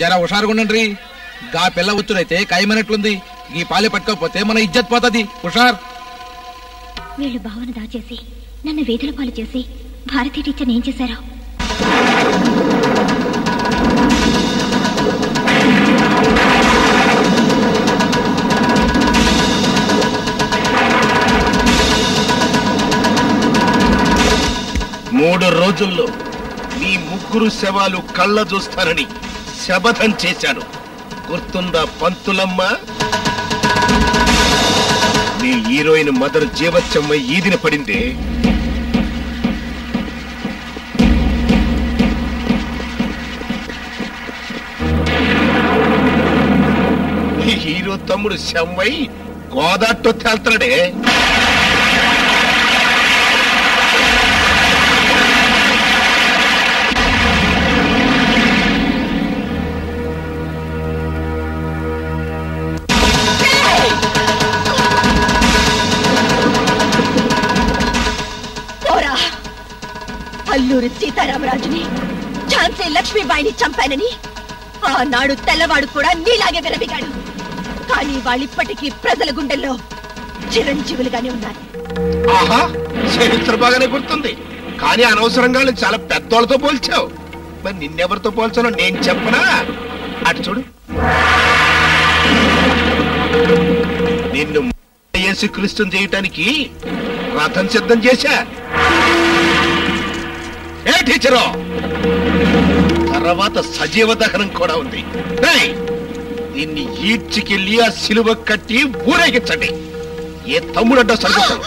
జర హుషారుగుండండి గా పిల్ల ఉచ్చునైతే ఖాయమైనట్లుంది. ఈ పాలె పట్టుకోకపోతే మన ఇజ్జత్ పోతుంది. హుషార్. వీళ్ళు భావన దాచేసి నన్ను వేధుల పాలు చేసి భారతీ టీచర్ ఏం చేశారో? మూడు రోజుల్లో మీ ముగ్గురు శవాలు కళ్ళ చూస్తానని శపథం చేశాను గుర్తుందా పంతులమ్మ? నీ హీరోయిన్ మదర్ జీవచ్చమ్మ ఈదిన పడింది. హీరో తమ్ముడు శమ్మై గోదాట్టు తేల్తాడే అల్లూరి సీతారామరాజుని ఝాన్సీ లక్ష్మీబాయిని చంపానని ఆనాడు తెల్లవాడు కూడా నీలాగే విరమిగాడు. కానీ వాళ్ళిప్పటికీ ప్రజల గుండెల్లో చిరంజీవులుగానే ఉన్నారు. ఆహా చరిత్ర బాగానే గుర్తుంది. కానీ అనవసరంగా చాలా పెద్దోళ్ళతో పోల్చావు. మరి నిన్నెవరితో పోల్చానో నేను చెప్పనా? అటు చూడు. నిన్ను యేసుక్రీస్తుని చేయటానికి రథం సిద్ధం చేశా. ఏ టీచరు? తర్వాత సజీవ దహనం కూడా ఉంది. దీన్ని ఈడ్చికెళ్ళి ఆ సిలువ కట్టి ఊరేగించండి. ఏ తమ్ముడంటో సరిపోతాను